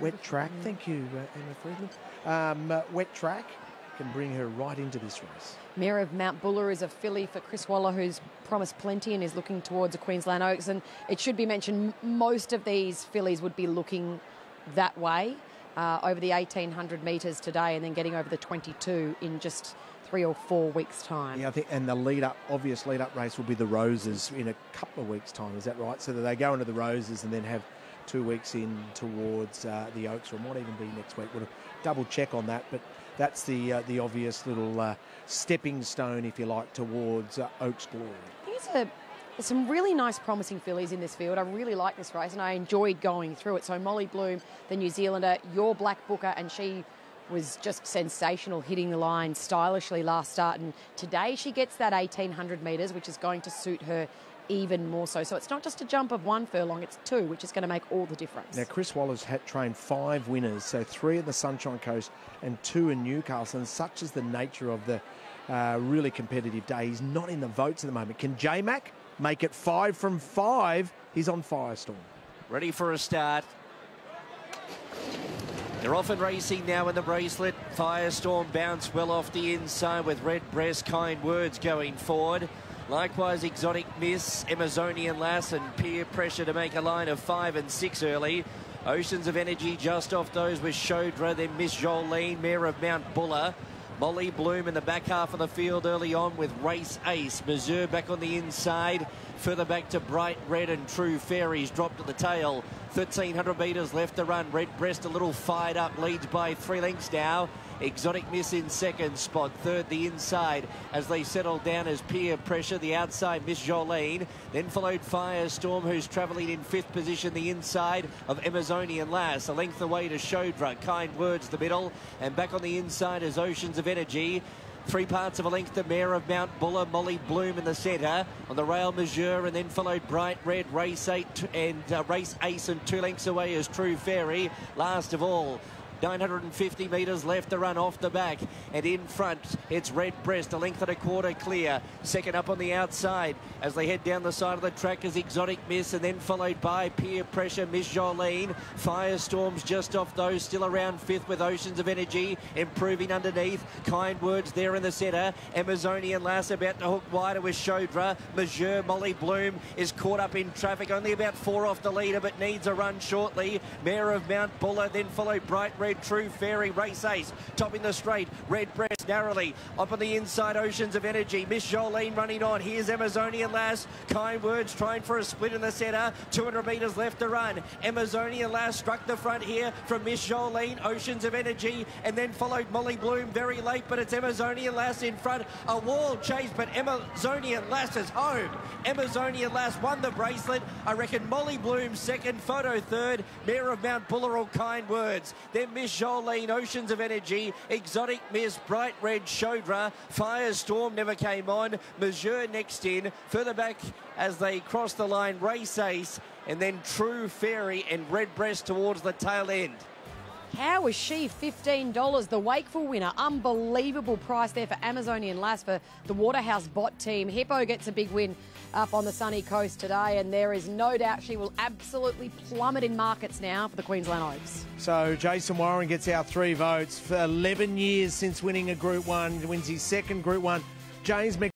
Wet track. Thank you, uh, Emma Friedman. Um, uh, wet track can bring her right into this race. Mayor of Mount Buller is a filly for Chris Waller, who's promised plenty and is looking towards a Queensland Oaks. And it should be mentioned, most of these fillies would be looking that way uh, over the 1800 metres today and then getting over the 22 in just three or four weeks' time. Yeah, I think, and the lead up, obvious lead up race will be the Roses in a couple of weeks' time. Is that right? So that they go into the Roses and then have two weeks in towards uh, the Oaks, or it might even be next week. We'll double check on that, but that's the uh, the obvious little uh, stepping stone, if you like, towards uh, Oaks glory. A, there's some really nice, promising fillies in this field. I really like this race, and I enjoyed going through it. So Molly Bloom, the New Zealander, your Black Booker, and she was just sensational hitting the line stylishly last start and today she gets that 1800 metres which is going to suit her even more so. So it's not just a jump of one furlong, it's two, which is going to make all the difference. Now, Chris Waller's had trained five winners, so three in the Sunshine Coast and two in Newcastle, and such is the nature of the uh, really competitive day. He's not in the votes at the moment. Can J Mac make it five from five? He's on Firestorm. Ready for a start. They're off and racing now in the bracelet. Firestorm bounce well off the inside with Red Breast, kind words going forward. Likewise, Exotic Miss, Amazonian Lass, and peer pressure to make a line of five and six early. Oceans of Energy just off those with Shodra, then Miss Jolene, Mayor of Mount Buller. Molly Bloom in the back half of the field early on with Race Ace. Missouri back on the inside. Further back to Bright Red and True Fairies dropped at the tail. 1300 metres left to run. Red Breast a little fired up, leads by three lengths now. Exotic Miss in second spot, third the inside as they settle down as peer pressure. The outside Miss Jolene, then followed Firestorm, who's travelling in fifth position, the inside of Amazonian Lass. A length away to Shodra, kind words the middle, and back on the inside is Oceans of Energy. Three parts of a length, the Mayor of Mount Buller, Molly Bloom in the centre. On the rail, Mesure, and then followed Bright Red, Race 8 and uh, Race Ace, and two lengths away is True Fairy. Last of all, 950 metres left to run off the back. And in front, it's Red Breast, a length and a quarter clear. Second up on the outside as they head down the side of the track is Exotic Miss and then followed by Peer Pressure, Miss Jolene. Firestorms just off those, still around fifth with Oceans of Energy, improving underneath. Kind Words there in the centre. Amazonian Lass about to hook wider with Shodra. Majeur Molly Bloom is caught up in traffic, only about four off the leader, but needs a run shortly. Mayor of Mount Buller, then followed Bright Red True Fairy Race Ace, topping the straight. Red Breast narrowly up on the inside. Oceans of Energy. Miss Jolene running on. Here's Amazonian Lass. Kind Words trying for a split in the centre. 200 metres left to run. Amazonian Lass struck the front here from Miss Jolene. Oceans of Energy, and then followed Molly Bloom very late, but it's Amazonian Lass in front. A wall chase, but Amazonian Lass is home. Amazonian Lass won the bracelet. I reckon Molly Bloom second, photo third. Mayor of Mount Buller, all kind words. Then Miss Jolene, Oceans of Energy, Exotic Miss, Bright Red, Shodra, Firestorm never came on, Mesure next in, further back as they cross the line, Race Ace, and then True Fairy and Red Breast towards the tail end. How is she $15? The Wakeful winner. Unbelievable price there for Amazonian Lass for the Waterhouse Bott team. Hippo gets a big win up on the sunny coast today, and there is no doubt she will absolutely plummet in markets now for the Queensland Oaks. So Jason Warren gets our three votes for 11 years since winning a Group 1, wins his second Group 1. James Mc